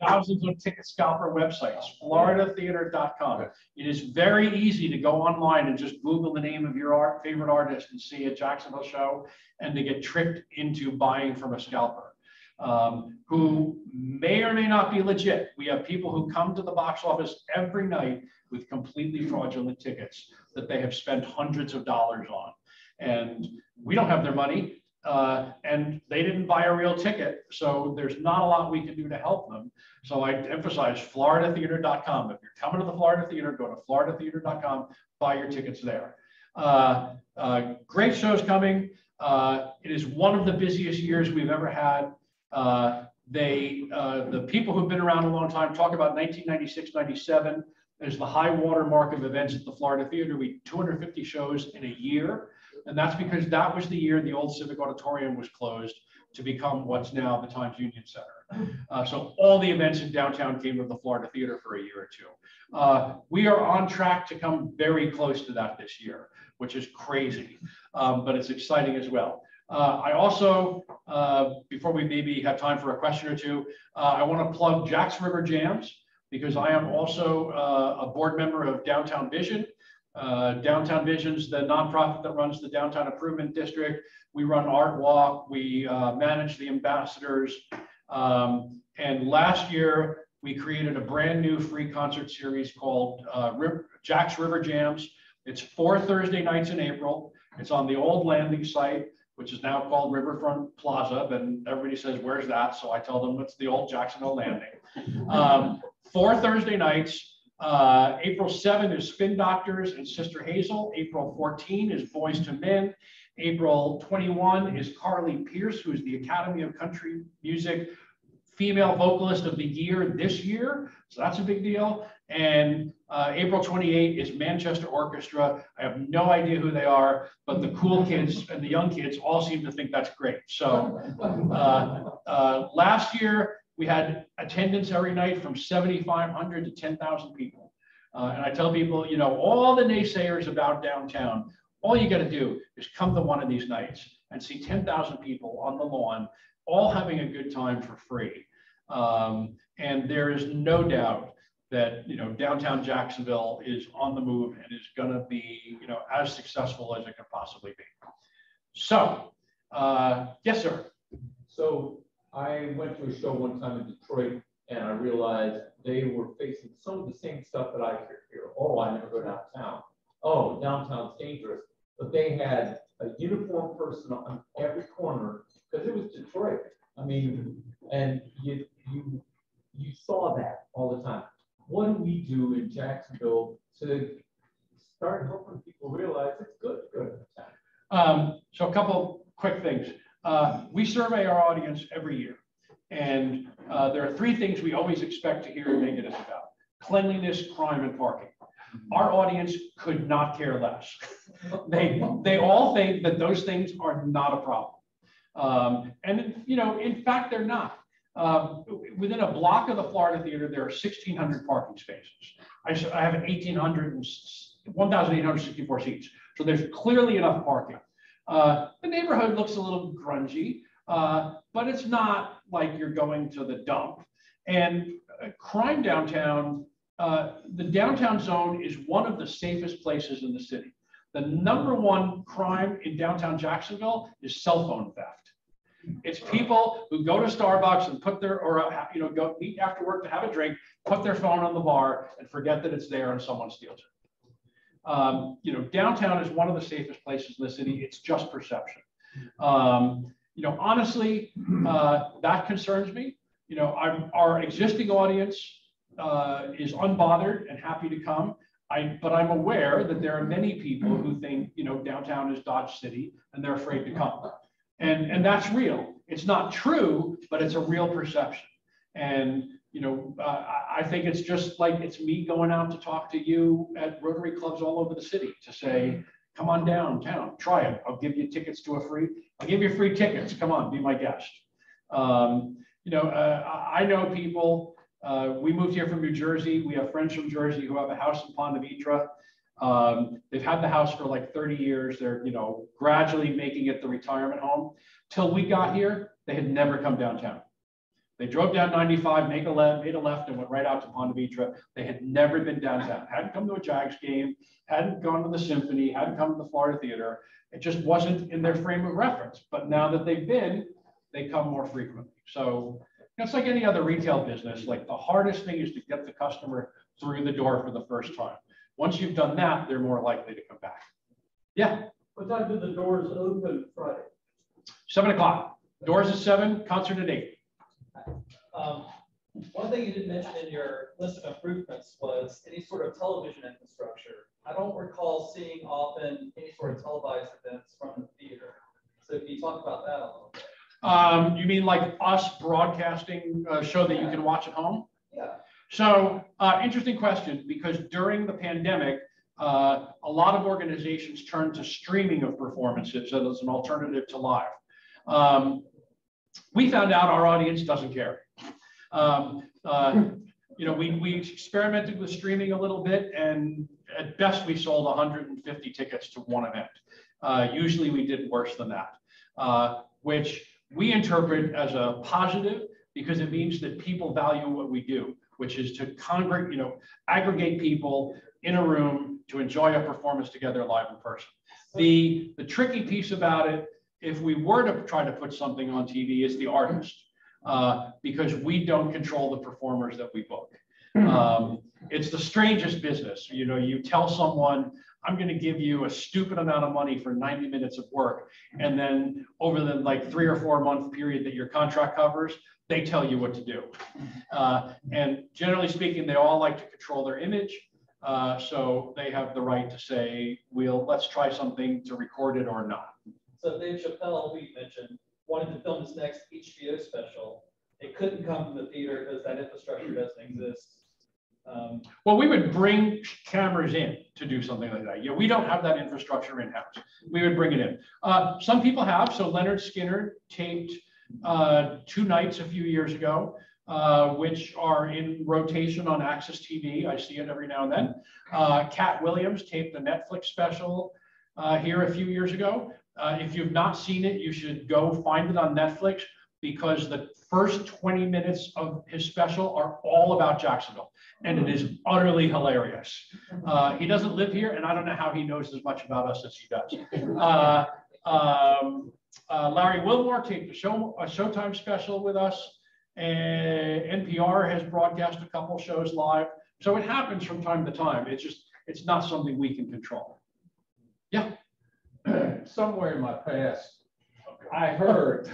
Speaker 13: thousands of ticket scalper websites, floridatheatre.com. It is very easy to go online and just Google the name of your art, favorite artist and see a Jacksonville show and to get tricked into buying from a scalper um, who may or may not be legit. We have people who come to the box office every night with completely fraudulent tickets that they have spent hundreds of dollars on. And we don't have their money, uh, and they didn't buy a real ticket. So there's not a lot we can do to help them. So I emphasize floridatheatre.com. If you're coming to the Florida Theatre, go to floridatheatre.com, buy your tickets there. Uh, uh, great shows coming. Uh, it is one of the busiest years we've ever had. Uh, they, uh, the people who've been around a long time talk about 1996, 97 as the high water mark of events at the Florida Theatre. We 250 shows in a year. And that's because that was the year the old Civic Auditorium was closed to become what's now the Times Union Center. Uh, so all the events in downtown came to the Florida Theatre for a year or two. Uh, we are on track to come very close to that this year, which is crazy, um, but it's exciting as well. Uh, I also, uh, before we maybe have time for a question or two, uh, I want to plug Jax River Jams because I am also uh, a board member of Downtown Vision. Uh, Downtown Vision's the nonprofit that runs the Downtown Improvement District. We run Art Walk. We uh, manage the ambassadors. Um, and last year, we created a brand new free concert series called uh, Jax River Jams. It's four Thursday nights in April. It's on the old landing site, which is now called Riverfront Plaza. And everybody says, where's that? So I tell them it's the old Jacksonville Landing. Um, four Thursday nights. Uh, April 7 is Spin Doctors and Sister Hazel. April 14 is Boyz II Men. April 21 is Carly Pearce, who is the Academy of Country Music Female Vocalist of the Year this year. So that's a big deal. And uh, April 28 is Manchester Orchestra. I have no idea who they are, but the cool kids and the young kids all seem to think that's great. So uh, uh, last year, we had attendance every night from 7,500 to 10,000 people. Uh, and I tell people, you know, all the naysayers about downtown, all you got to do is come to one of these nights and see 10,000 people on the lawn, all having a good time for free. Um, and there is no doubt that you know downtown Jacksonville is on the move and is going to be you know as successful as it can possibly be. So, uh, yes, sir.
Speaker 8: So I went to a show one time in Detroit and I realized they were facing some of the same stuff that I hear here. Oh, I never go downtown. Oh, downtown's dangerous. But they had a uniformed person on every corner because it was Detroit. I mean, and you you you saw that all the time. What do we do in Jacksonville to start helping people realize it's good to go to town?
Speaker 13: Um, so a couple quick things. Uh, we survey our audience every year. And uh, there are three things we always expect to hear negatives about. Cleanliness, crime, and parking. Our audience could not care less. they, they all think that those things are not a problem. Um, and, you know, in fact, they're not. Um, within a block of the Florida Theatre, there are 1,600 parking spaces. I, I have 1,800, 1,864 seats. So there's clearly enough parking. Uh, the neighborhood looks a little grungy, uh, but it's not like you're going to the dump. And uh, crime downtown, uh, the downtown zone is one of the safest places in the city. The number one crime in downtown Jacksonville is cell phone theft. It's people who go to Starbucks and put their, or, you know, go meet after work to have a drink, put their phone on the bar and forget that it's there and someone steals it. Um, you know, downtown is one of the safest places in the city. It's just perception. Um, you know, honestly, uh, that concerns me. You know, I'm, our existing audience uh, is unbothered and happy to come. I, but I'm aware that there are many people who think, you know, downtown is Dodge City and they're afraid to come. And, and that's real. It's not true, but it's a real perception. And you know, uh, I think it's just like it's me going out to talk to you at Rotary clubs all over the city to say, come on downtown, try it. I'll give you tickets to a free, I'll give you free tickets. Come on, be my guest. Um, you know, uh, I know people, uh, we moved here from New Jersey. We have friends from Jersey who have a house in Ponte Vedra. Um, they've had the house for like 30 years. They're, you know, gradually making it the retirement home. Till we got here, they had never come downtown. They drove down 95, make a left, made a left, and went right out to Ponte Vedra. They had never been downtown, hadn't come to a Jags game, hadn't gone to the Symphony, hadn't come to the Florida Theatre. It just wasn't in their frame of reference. But now that they've been, they come more frequently. So it's like any other retail business. Like the hardest thing is to get the customer through the door for the first time. Once you've done that, they're more likely to come back. Yeah.
Speaker 14: What time do the doors open Friday?
Speaker 13: Seven o'clock. Doors at seven, concert at eight.
Speaker 14: Um, one thing you didn't mention in your list of improvements was any sort of television infrastructure. I don't recall seeing often any sort of televised events from the theater. So can you talk about that a little bit?
Speaker 13: Um, you mean like us broadcasting a show that you can watch at home?
Speaker 14: Yeah.
Speaker 13: So uh, interesting question because during the pandemic, uh, a lot of organizations turned to streaming of performances as an alternative to live. Um, we found out our audience doesn't care. Um, uh, you know, we, we experimented with streaming a little bit and at best we sold 150 tickets to one event. Uh, usually we did worse than that, uh, which we interpret as a positive because it means that people value what we do, which is to congregate, you know, aggregate people in a room to enjoy a performance together live in person. The, the tricky piece about it, if we were to try to put something on TV, is the artist, uh, because we don't control the performers that we book. Um, it's the strangest business. You know, you tell someone, I'm going to give you a stupid amount of money for 90 minutes of work. And then over the like three or four month period that your contract covers, they tell you what to do. Uh, and generally speaking, they all like to control their image. Uh, so they have the right to say, we'll, let's try something to record it or not.
Speaker 14: So Dave Chappelle, we mentioned, wanted to film his next HBO special. It couldn't come from the theater because that infrastructure doesn't exist. Um,
Speaker 13: Well, we would bring cameras in to do something like that. Yeah, we don't have that infrastructure in-house. We would bring it in. Uh, some people have, so Lynyrd Skynyrd taped uh, two nights a few years ago, uh, which are in rotation on Access TV. I see it every now and then. Uh, Katt Williams taped a Netflix special uh, here a few years ago. Uh, if you've not seen it, you should go find it on Netflix because the first 20 minutes of his special are all about Jacksonville and it is utterly hilarious. Uh, he doesn't live here, and I don't know how he knows as much about us as he does. Uh, um, uh, Larry Wilmore taped a show a Showtime special with us, and NPR has broadcast a couple shows live. So it happens from time to time. It's just it's not something we can control. Yeah.
Speaker 8: Somewhere in my past, I heard.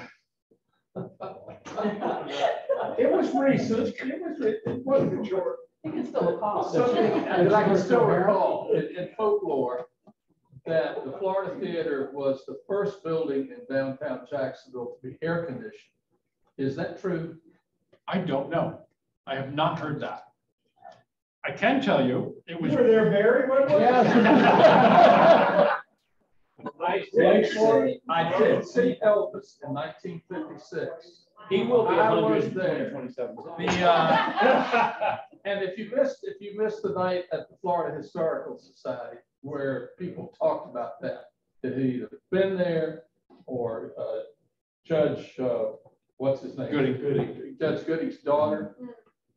Speaker 8: It was recent, it was, it wasn't short.
Speaker 7: You can still recall.
Speaker 8: Something that I can still recall in, in folklore, that the Florida Theatre was the first building in downtown Jacksonville to be air conditioned. Is that true?
Speaker 13: I don't know. I have not heard that. I can tell you, it was.
Speaker 3: You were there, Barry, when was?
Speaker 8: Yes. I did see, I did see Elvis in nineteen fifty-six.
Speaker 13: He will be
Speaker 8: I
Speaker 13: 100
Speaker 8: was
Speaker 13: in
Speaker 8: there.
Speaker 13: 2027. The, uh,
Speaker 8: And if you missed, if you missed the night at the Florida Historical Society, where people talked about that, that had either been there or uh, Judge, uh, what's his name?
Speaker 13: Gooding.
Speaker 8: Gooding, Judge Gooding's daughter.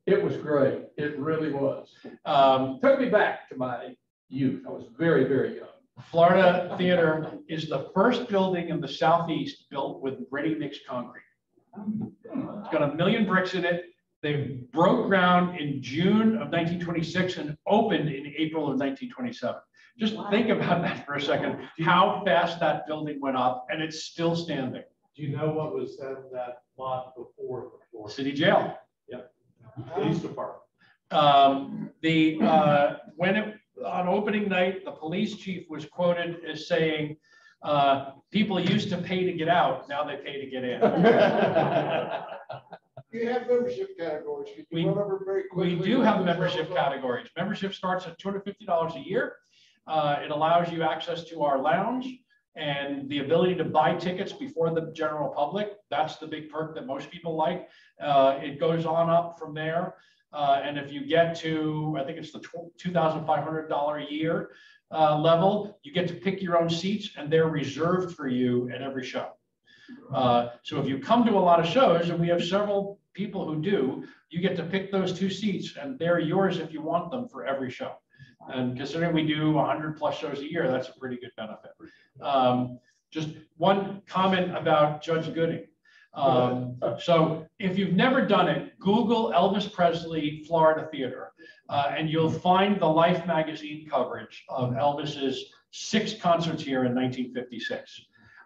Speaker 8: It was great. It really was.
Speaker 13: Um,
Speaker 8: Took me back to my youth. I was very, very young.
Speaker 13: Florida Theater is the first building in the southeast built with ready mixed concrete. It's got a million bricks in it. They broke ground in June of 1926 and opened in April of 1927. Just think about that for a second, how fast that building went up and it's still standing.
Speaker 2: Do you know what was said in that lot before the?
Speaker 13: City Jail. Yep.
Speaker 2: Police department.
Speaker 13: Um, the, uh, when it, on opening night, the police chief was quoted as saying, uh, people used to pay to get out, now they pay to get in.
Speaker 3: You have membership categories.
Speaker 13: We-
Speaker 3: you very
Speaker 13: We do have membership categories. Membership starts at two hundred fifty dollars a year. Uh, it allows you access to our lounge and the ability to buy tickets before the general public. That's the big perk that most people like. Uh, it goes on up from there. Uh, and if you get to, I think it's the two thousand five hundred dollar a year uh, level, you get to pick your own seats and they're reserved for you at every show. Uh, so if you come to a lot of shows, and we have several people who do, you get to pick those two seats and they're yours if you want them for every show. And considering we do hundred plus shows a year, that's a pretty good benefit. Um, just one comment about Judge Gooding. Um, so if you've never done it, Google Elvis Presley Florida Theatre, uh, and you'll find the Life magazine coverage of Elvis's six concerts here in 1956.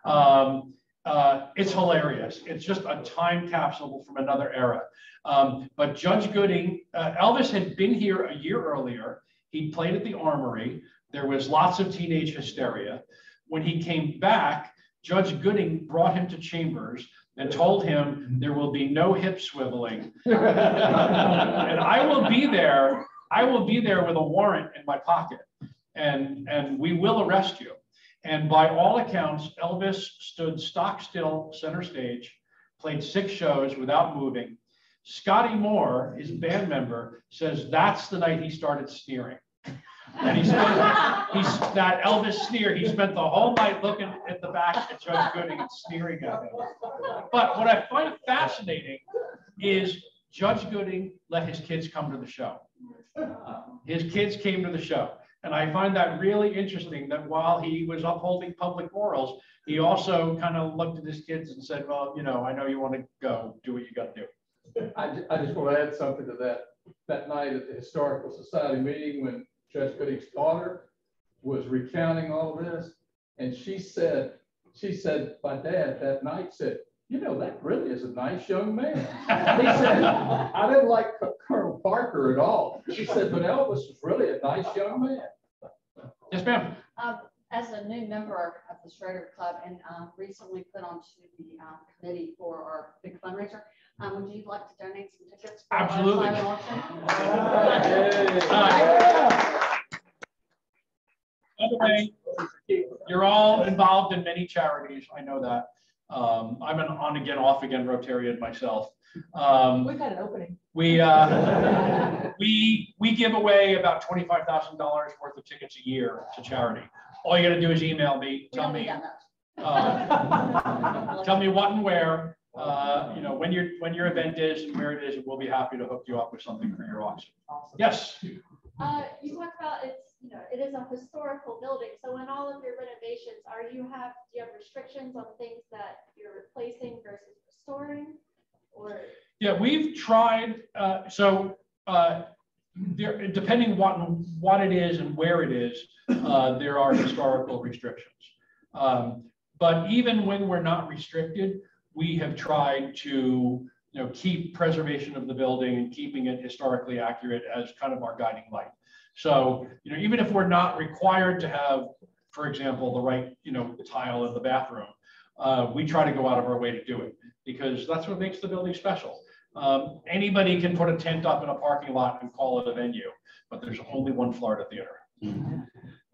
Speaker 13: Um, uh, it's hilarious. It's just a time capsule from another era. Um, but Judge Gooding, uh, Elvis had been here a year earlier. He played at the Armory. There was lots of teenage hysteria. When he came back, Judge Gooding brought him to Chambers and told him there will be no hip swiveling. and I will be there. I will be there with a warrant in my pocket, and and we will arrest you. And by all accounts, Elvis stood stock still center stage, played six shows without moving. Scotty Moore, his band member, says that's the night he started sneering. And he spent, he's that Elvis sneer. He spent the whole night looking at the back at Judge Gooding and sneering at him. But what I find fascinating is Judge Gooding let his kids come to the show. His kids came to the show. And I find that really interesting that while he was upholding public morals, he also kind of looked at his kids and said, well, you know, I know you want to go, do what you got to do.
Speaker 11: I, I just want to add something to that. That night at the Historical Society meeting, when Judge Gooding's daughter was recounting all this, and she said, she said, my dad that night said, you know, that really is a nice young man. He said, I didn't like Colonel Parker at all. She said, but Elvis was really a nice young man.
Speaker 13: Yes, ma'am.
Speaker 5: Um, As a new member of the Schroeder Club and um, recently put onto the um, committee for our big fundraiser, um, would you like to donate some tickets? for our
Speaker 13: Absolutely.
Speaker 5: silent auction?
Speaker 13: By the way, you're all involved in many charities. I know that. Um, I'm an on again, off again Rotarian myself. Um,
Speaker 7: We've had an opening.
Speaker 13: we, uh, we, we give away about twenty-five thousand dollars worth of tickets a year to charity. All you gotta do is email me, tell me, uh, tell me what and where, uh, you know, when your, when your event is and where it is, we'll be happy to hook you up with something for your auction. Yes,
Speaker 15: Uh, you talked about it's, you know, it is a historical building, so in all of your renovations, are you have, do you have restrictions on things that you're replacing versus restoring? Or,
Speaker 13: Yeah, we've tried, uh, so, uh, there, depending what, what it is and where it is, uh, there are historical restrictions. Um, but even when we're not restricted, we have tried to, you know, keep preservation of the building and keeping it historically accurate as kind of our guiding light. So, you know, even if we're not required to have, for example, the right, you know, tile in the bathroom, uh, we try to go out of our way to do it because that's what makes the building special. Um, anybody can put a tent up in a parking lot and call it a venue, but there's only one Florida theater.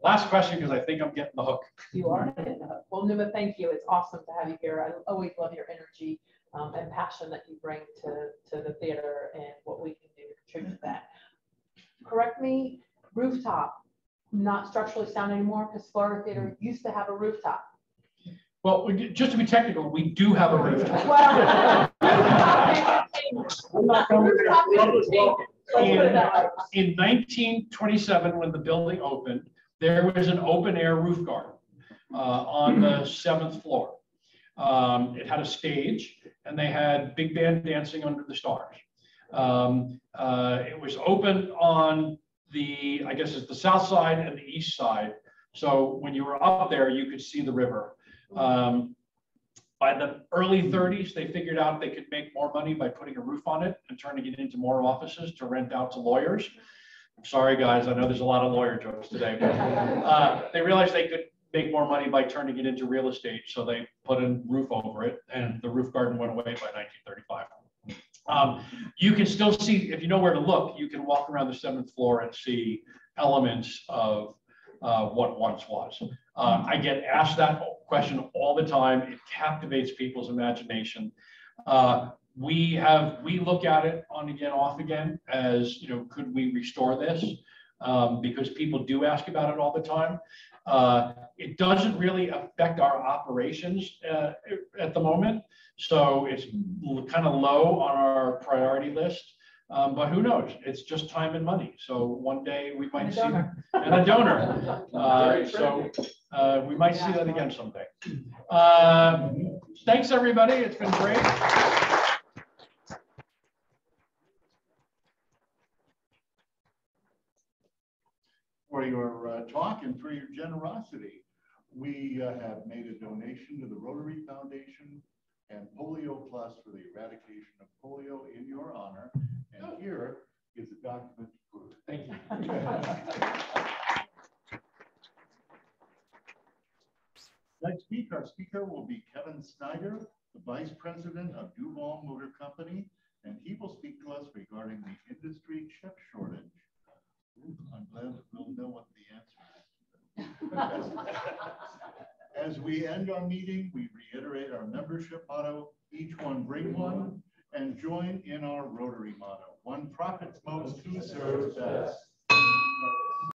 Speaker 13: Last question, because I think I'm getting the hook.
Speaker 7: You are. Getting the hook. Well, Numa, thank you. It's awesome to have you here. I always love your energy um, and passion that you bring to, to the theater and what we can do to contribute to that. Correct me, rooftop, not structurally sound anymore because Florida Theatre used to have a rooftop.
Speaker 13: Well, we- just to be technical, we do have a rooftop.
Speaker 7: Well, rooftop is taken. Let's put it that way.
Speaker 13: In 1927, when the building opened, there was an open air roof garden uh, on the seventh floor. Um, It had a stage and they had big band dancing under the stars. Um, uh, It was open on the, I guess it's the south side and the east side. So when you were up there, you could see the river. Um, by the early 30s, they figured out they could make more money by putting a roof on it and turning it into more offices to rent out to lawyers. I'm sorry, guys, I know there's a lot of lawyer jokes today, but uh, they realized they could make more money by turning it into real estate, so they put a roof over it, and the roof garden went away by 1935. Um, you can still see, if you know where to look, you can walk around the seventh floor and see elements of uh, what once was. Uh, I get asked that question all the time. It captivates people's imagination. Uh, we have, we look at it on again, off again as, you know, could we restore this? Um, because people do ask about it all the time. Uh, it doesn't really affect our operations uh, at the moment. So it's kind of low on our priority list. Um, but who knows? It's just time and money. So one day we might
Speaker 7: And
Speaker 13: see and a donor. Uh, so uh, we might see that again someday. Um, thanks, everybody. It's been great.
Speaker 1: for your uh, talk and for your generosity. We uh, have made a donation to the Rotary Foundation and Polio Plus for the eradication of polio in your honor. And here is a document to prove.
Speaker 13: Thank you.
Speaker 1: Next speaker, our speaker will be Kevin Snyder, the Vice President of Duval Motor Company, and he will speak to us regarding the industry chip shortage. I'm glad that we'll know what the answer is. As we end our meeting, we reiterate our membership motto, each one bring one, and join in our Rotary motto, one profits most, two serves best.